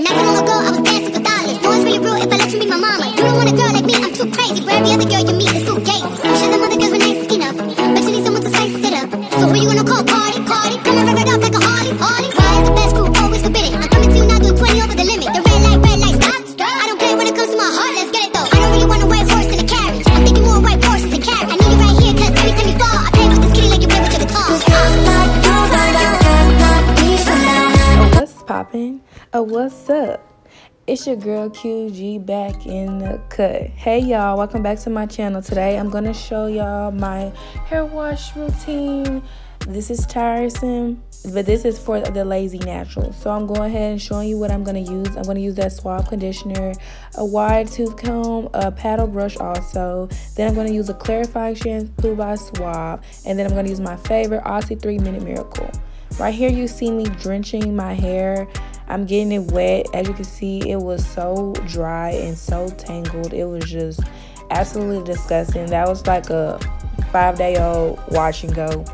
Not too long ago, I was dancing for dollars. No, it's really rude if I let you be my mama. You don't want a girl like me, I'm too crazy. Where every other girl you meet is too gay. Poppin'? Uh, what's up? It's your girl QG back in the cut. Hey y'all, welcome back to my channel. Today I'm gonna show y'all my hair wash routine. This is tiresome, but this is for the lazy natural. So I'm going ahead and showing you what I'm gonna use. I'm gonna use that Suave conditioner, a wide tooth comb, a paddle brush also. Then I'm gonna use a clarifying shampoo by Suave, and then I'm gonna use my favorite Aussie 3 Minute Miracle. Right here you see me drenching my hair. I'm getting it wet. As you can see, it was so dry and so tangled. It was just absolutely disgusting. That was like a five day old wash and go.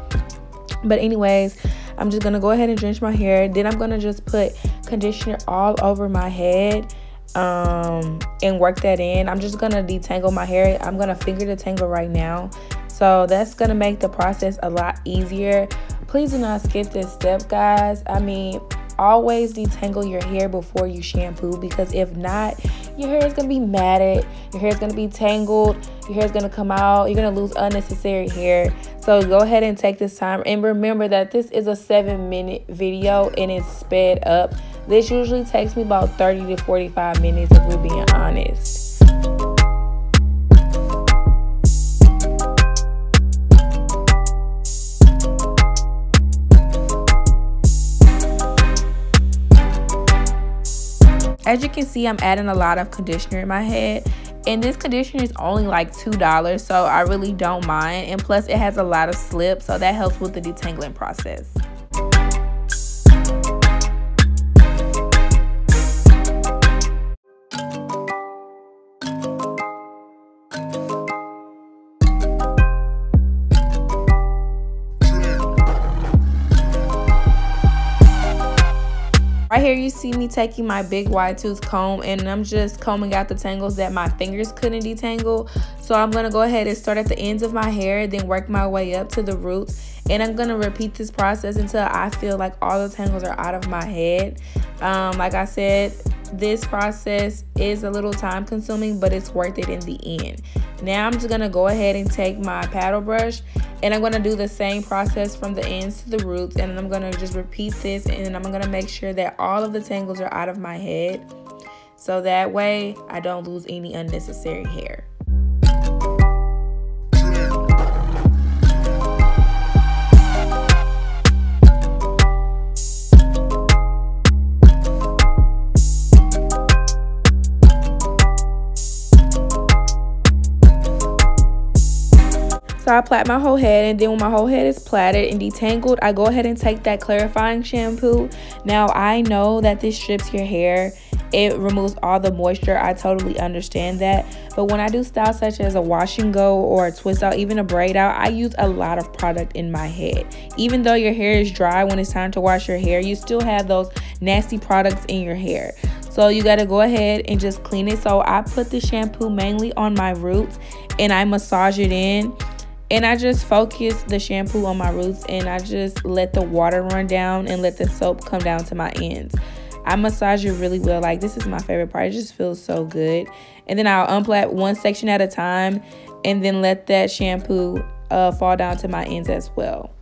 But anyways, I'm just gonna go ahead and drench my hair. Then I'm gonna just put conditioner all over my head um, and work that in. I'm just gonna detangle my hair. I'm gonna finger detangle right now. So that's gonna make the process a lot easier. Please do not skip this step, guys. I mean, always detangle your hair before you shampoo because if not, your hair is gonna be matted, your hair is gonna be tangled, your hair is gonna come out, you're gonna lose unnecessary hair. So go ahead and take this time and remember that this is a seven minute video and it's sped up. This usually takes me about 30 to 45 minutes if we're being honest. As you can see, I'm adding a lot of conditioner in my head. And this conditioner is only like $2, so I really don't mind. And plus, it has a lot of slip, so that helps with the detangling process. Right here you see me taking my big wide tooth comb and I'm just combing out the tangles that my fingers couldn't detangle. So I'm going to go ahead and start at the ends of my hair then work my way up to the roots. And I'm going to repeat this process until I feel like all the tangles are out of my head. Um, like I said, this process is a little time consuming but it's worth it in the end. Now I'm just to go ahead and take my paddle brush and I'm to do the same process from the ends to the roots and I'm to just repeat this and I'm to make sure that all of the tangles are out of my head so that way I don't lose any unnecessary hair. So I plait my whole head and then when my whole head is plaited and detangled, I go ahead and take that clarifying shampoo. Now I know that this strips your hair. It removes all the moisture. I totally understand that. But when I do styles such as a wash and go or a twist out, even a braid out, I use a lot of product in my head. Even though your hair is dry when it's time to wash your hair, you still have those nasty products in your hair. So you got to go ahead and just clean it. So I put the shampoo mainly on my roots and I massage it in and I just focus the shampoo on my roots and I just let the water run down and let the soap come down to my ends. I massage it really well. Like this is my favorite part. It just feels so good. And then I'll unplait one section at a time and then let that shampoo uh, fall down to my ends as well.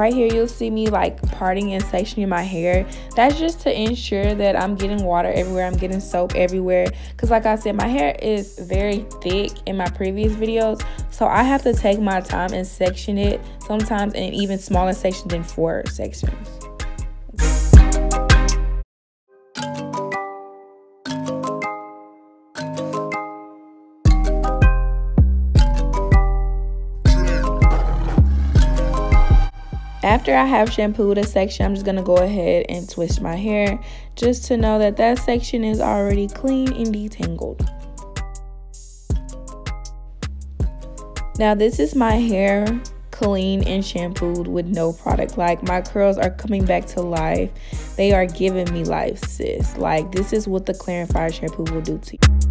Right here you'll see me like parting and sectioning my hair. That's just to ensure that i'm getting water everywhere i'm getting soap everywhere. Because like i said my hair is very thick in my previous videos so i have to take my time and section it sometimes in even smaller sections than four sections After I have shampooed a section, I'm just going to go ahead and twist my hair just to know that that section is already clean and detangled. Now this is my hair clean and shampooed with no product. Like my curls are coming back to life. They are giving me life, sis. Like this is what the Clarifier shampoo will do to you.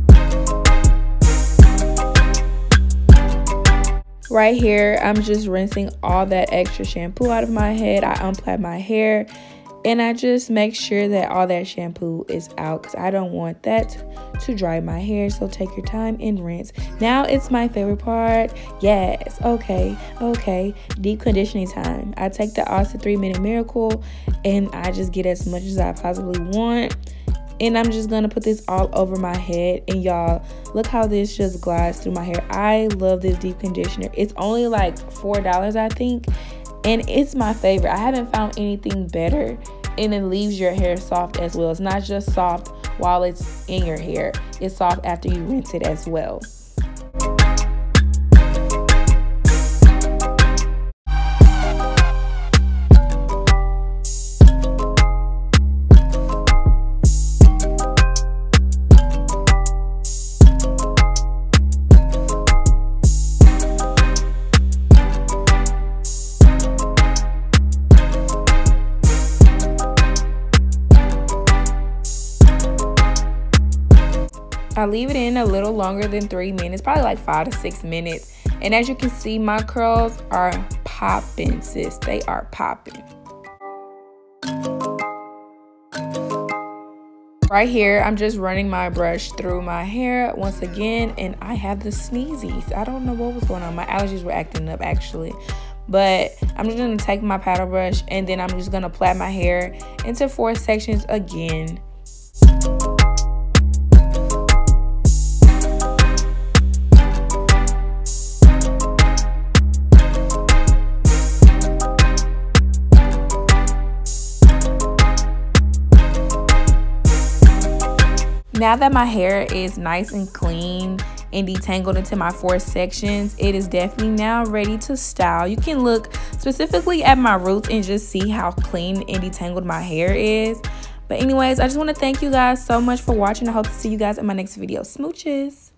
Right here, I'm just rinsing all that extra shampoo out of my head. I unplait my hair and I just make sure that all that shampoo is out because I don't want that to dry my hair. So take your time and rinse. Now it's my favorite part. Yes, okay, okay. Deep conditioning time. I take the Aussie 3 Minute Miracle and I just get as much as I possibly want and I'm just gonna put this all over my head. And y'all look how this just glides through my hair. I love this deep conditioner. It's only like four dollars I think. And it's my favorite. I haven't found anything better. And it leaves your hair soft as well. It's not just soft while it's in your hair. It's soft after you rinse it as well I leave it in a little longer than three minutes, probably like five to six minutes. And as you can see, my curls are popping, sis. They are popping. Right here, I'm just running my brush through my hair once again, and I have the sneezies. I don't know what was going on. My allergies were acting up actually. But I'm just gonna take my paddle brush and then I'm just gonna plait my hair into four sections again. Now that my hair is nice and clean and detangled into my four sections, it is definitely now ready to style. You can look specifically at my roots and just see how clean and detangled my hair is. But anyways, I just want to thank you guys so much for watching. I hope to see you guys in my next video. Smooches.